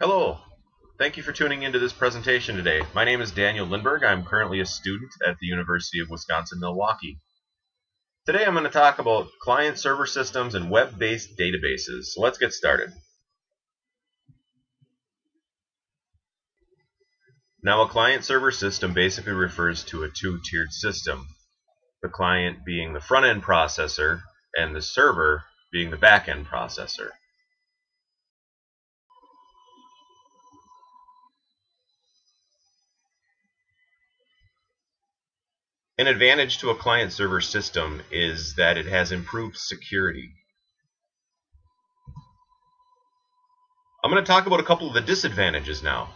Hello. Thank you for tuning into this presentation today. My name is Daniel Lindberg. I'm currently a student at the University of Wisconsin-Milwaukee. Today I'm going to talk about client-server systems and web-based databases. So let's get started. Now a client-server system basically refers to a two-tiered system. The client being the front-end processor and the server being the back-end processor. An advantage to a client-server system is that it has improved security. I'm going to talk about a couple of the disadvantages now.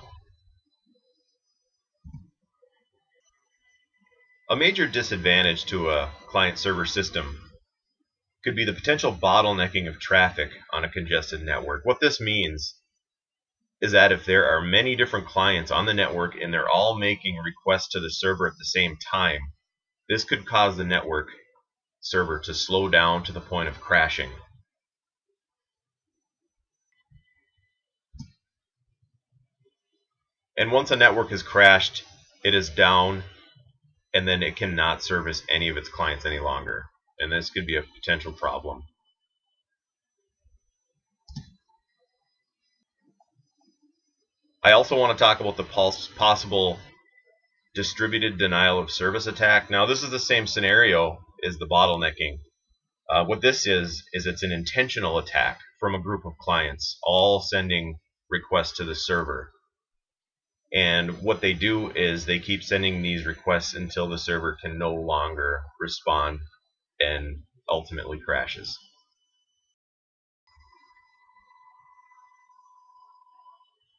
A major disadvantage to a client-server system could be the potential bottlenecking of traffic on a congested network. What this means is that if there are many different clients on the network and they're all making requests to the server at the same time, this could cause the network server to slow down to the point of crashing. And once a network has crashed, it is down and then it cannot service any of its clients any longer. And this could be a potential problem. I also want to talk about the possible distributed denial of service attack. Now this is the same scenario as the bottlenecking. Uh, what this is, is it's an intentional attack from a group of clients, all sending requests to the server. And what they do is they keep sending these requests until the server can no longer respond and ultimately crashes.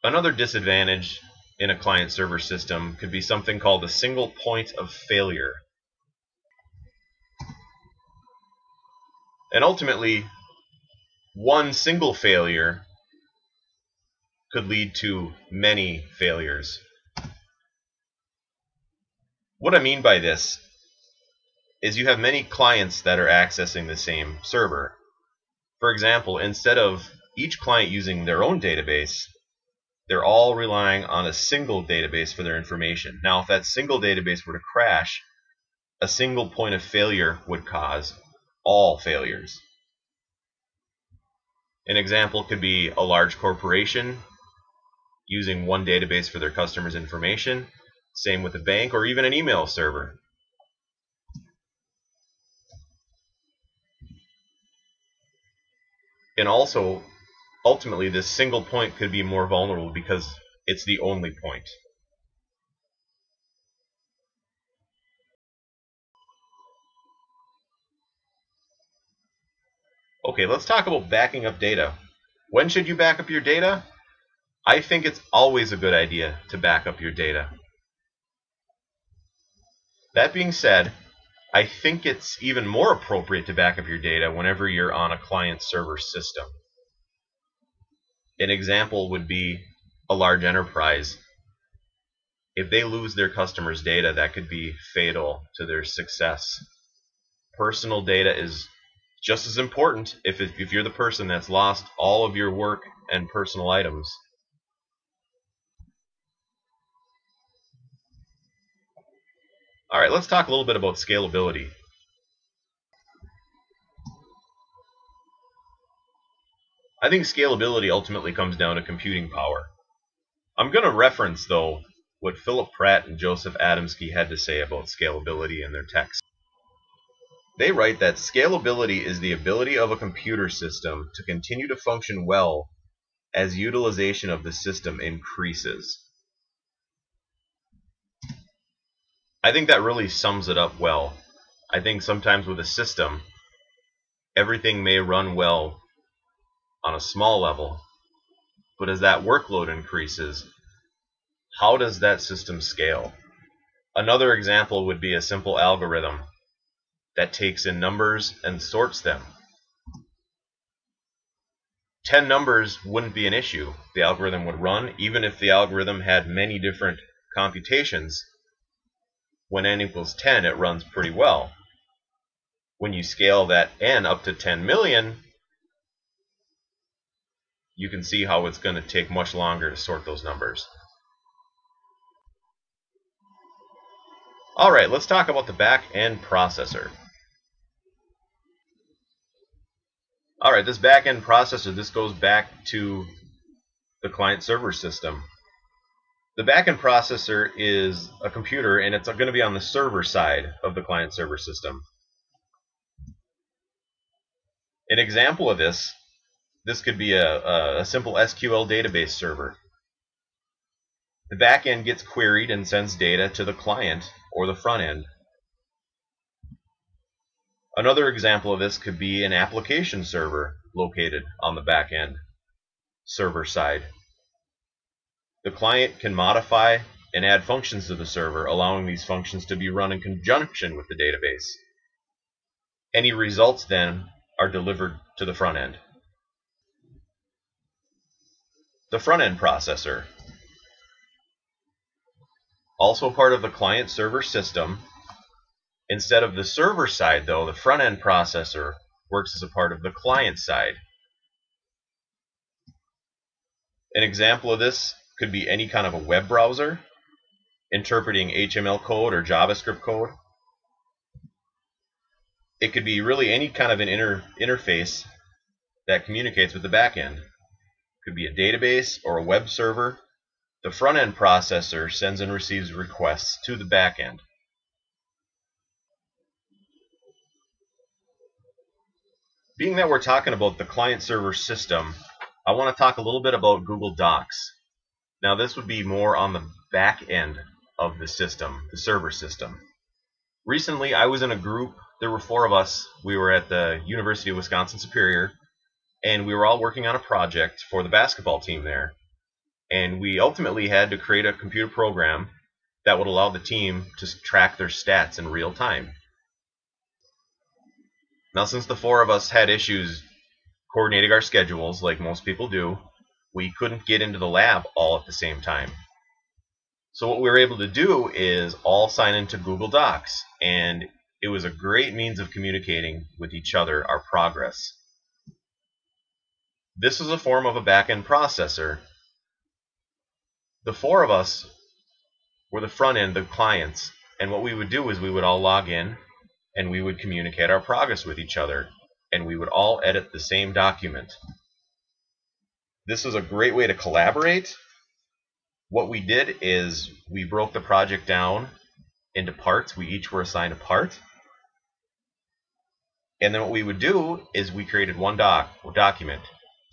Another disadvantage in a client-server system could be something called a single point of failure. And ultimately, one single failure could lead to many failures. What I mean by this is you have many clients that are accessing the same server. For example, instead of each client using their own database, they're all relying on a single database for their information. Now, if that single database were to crash, a single point of failure would cause all failures. An example could be a large corporation using one database for their customers' information. Same with a bank or even an email server. And also, ultimately this single point could be more vulnerable because it's the only point. Okay, let's talk about backing up data. When should you back up your data? I think it's always a good idea to back up your data. That being said, I think it's even more appropriate to back up your data whenever you're on a client server system. An example would be a large enterprise. If they lose their customers' data, that could be fatal to their success. Personal data is just as important if, if you're the person that's lost all of your work and personal items. All right, let's talk a little bit about scalability. I think scalability ultimately comes down to computing power. I'm going to reference, though, what Philip Pratt and Joseph Adamski had to say about scalability in their text. They write that scalability is the ability of a computer system to continue to function well as utilization of the system increases. I think that really sums it up well. I think sometimes with a system, everything may run well on a small level. But as that workload increases, how does that system scale? Another example would be a simple algorithm that takes in numbers and sorts them. 10 numbers wouldn't be an issue. The algorithm would run, even if the algorithm had many different computations. When n equals 10, it runs pretty well. When you scale that n up to 10 million, you can see how it's going to take much longer to sort those numbers. Alright, let's talk about the back-end processor. Alright, this back-end processor, this goes back to the client-server system. The back-end processor is a computer, and it's going to be on the server side of the client-server system. An example of this, this could be a, a simple SQL database server. The back end gets queried and sends data to the client or the front end. Another example of this could be an application server located on the back end server side. The client can modify and add functions to the server, allowing these functions to be run in conjunction with the database. Any results then are delivered to the front end. The front end processor. Also part of the client server system. Instead of the server side though, the front end processor works as a part of the client side. An example of this could be any kind of a web browser interpreting HTML code or JavaScript code. It could be really any kind of an inter interface that communicates with the backend. Could be a database or a web server. The front end processor sends and receives requests to the back end. Being that we're talking about the client server system, I want to talk a little bit about Google Docs. Now this would be more on the back end of the system, the server system. Recently I was in a group, there were four of us, we were at the University of Wisconsin Superior, and we were all working on a project for the basketball team there. And we ultimately had to create a computer program that would allow the team to track their stats in real time. Now since the four of us had issues coordinating our schedules like most people do, we couldn't get into the lab all at the same time. So what we were able to do is all sign into Google Docs, and it was a great means of communicating with each other our progress. This was a form of a back-end processor. The four of us were the front end, the clients, and what we would do is we would all log in and we would communicate our progress with each other, and we would all edit the same document this was a great way to collaborate. What we did is we broke the project down into parts. We each were assigned a part. And then what we would do is we created one doc document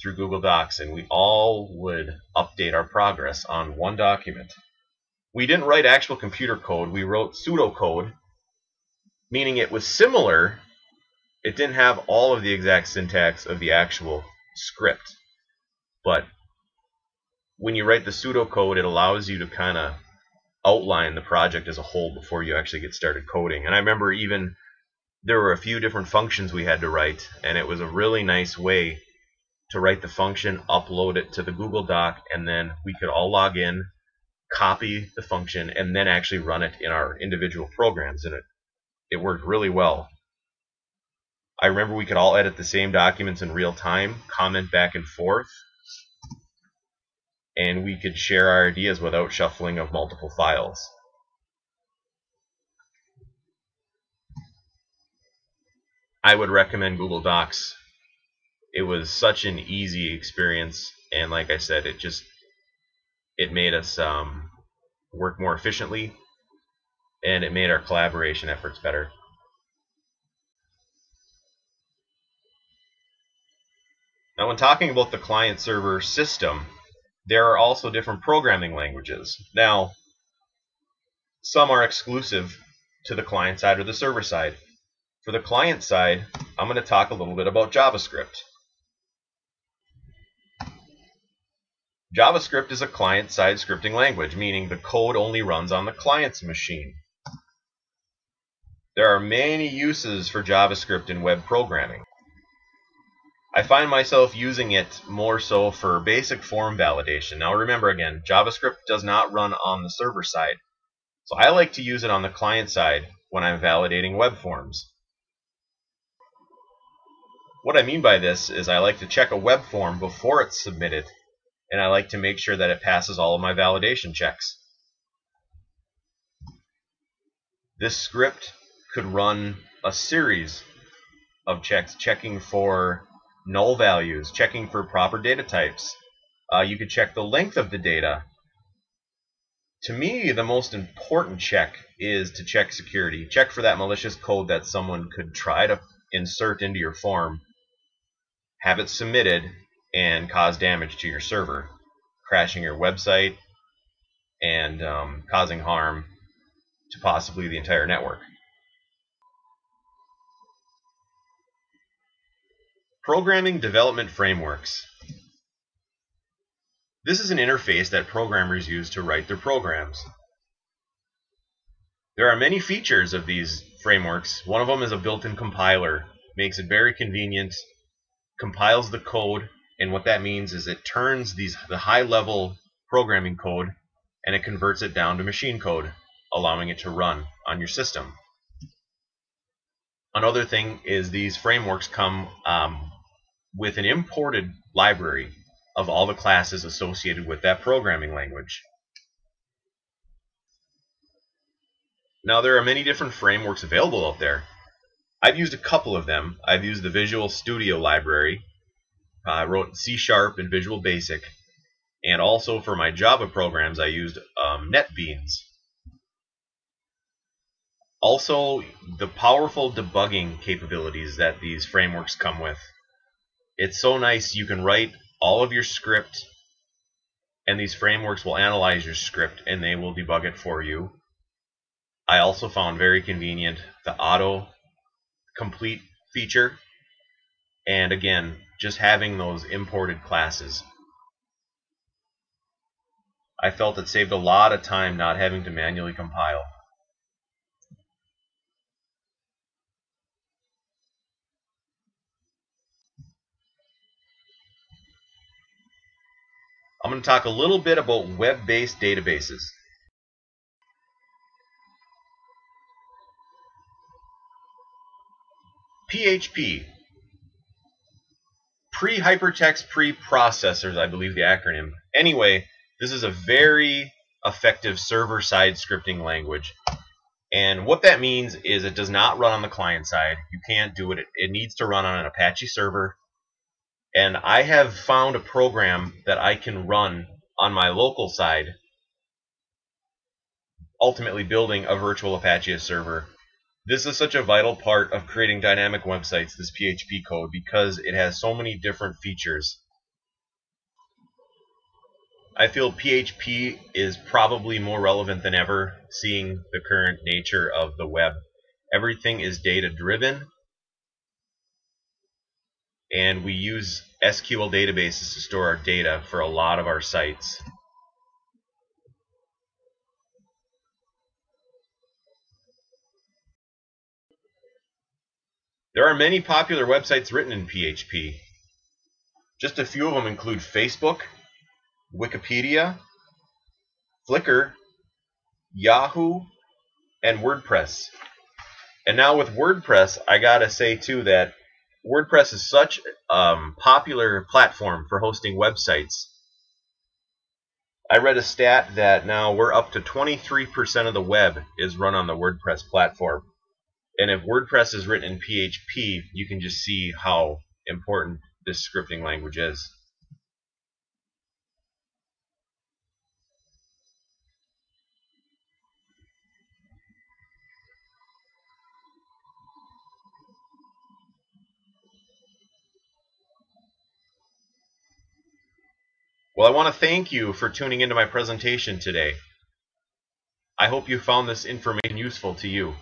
through Google Docs and we all would update our progress on one document. We didn't write actual computer code, we wrote pseudocode, meaning it was similar, it didn't have all of the exact syntax of the actual script. But when you write the pseudocode, it allows you to kind of outline the project as a whole before you actually get started coding. And I remember even there were a few different functions we had to write, and it was a really nice way to write the function, upload it to the Google Doc, and then we could all log in, copy the function, and then actually run it in our individual programs. And it, it worked really well. I remember we could all edit the same documents in real time, comment back and forth, and we could share our ideas without shuffling of multiple files. I would recommend Google Docs. It was such an easy experience, and like I said, it just it made us um, work more efficiently, and it made our collaboration efforts better. Now, when talking about the client-server system, there are also different programming languages. Now, some are exclusive to the client side or the server side. For the client side, I'm going to talk a little bit about JavaScript. JavaScript is a client-side scripting language, meaning the code only runs on the client's machine. There are many uses for JavaScript in web programming. I find myself using it more so for basic form validation. Now remember again, JavaScript does not run on the server side. So I like to use it on the client side when I'm validating web forms. what I mean by this is I like to check a web form before it's submitted, and I like to make sure that it passes all of my validation checks. This script could run a series of checks, checking for null values, checking for proper data types. Uh, you could check the length of the data. To me, the most important check is to check security. Check for that malicious code that someone could try to insert into your form, have it submitted, and cause damage to your server, crashing your website and um, causing harm to possibly the entire network. Programming Development Frameworks. This is an interface that programmers use to write their programs. There are many features of these frameworks. One of them is a built-in compiler. Makes it very convenient, compiles the code, and what that means is it turns these the high-level programming code and it converts it down to machine code allowing it to run on your system. Another thing is these frameworks come um, with an imported library of all the classes associated with that programming language. Now there are many different frameworks available out there. I've used a couple of them. I've used the Visual Studio library. I wrote C Sharp and Visual Basic. And also for my Java programs I used um, NetBeans. Also, the powerful debugging capabilities that these frameworks come with. It's so nice you can write all of your script and these frameworks will analyze your script and they will debug it for you. I also found very convenient the auto complete feature and again just having those imported classes. I felt it saved a lot of time not having to manually compile. I'm going to talk a little bit about web-based databases. PHP, pre-hypertext preprocessors, I believe the acronym. Anyway, this is a very effective server-side scripting language. And what that means is it does not run on the client side. You can't do it. It needs to run on an Apache server and I have found a program that I can run on my local side, ultimately building a virtual Apache server. This is such a vital part of creating dynamic websites, this PHP code, because it has so many different features. I feel PHP is probably more relevant than ever, seeing the current nature of the web. Everything is data driven, and we use SQL databases to store our data for a lot of our sites. There are many popular websites written in PHP. Just a few of them include Facebook, Wikipedia, Flickr, Yahoo, and WordPress. And now with WordPress, I gotta say too that WordPress is such a um, popular platform for hosting websites. I read a stat that now we're up to 23% of the web is run on the WordPress platform. And if WordPress is written in PHP, you can just see how important this scripting language is. Well, I want to thank you for tuning into my presentation today. I hope you found this information useful to you.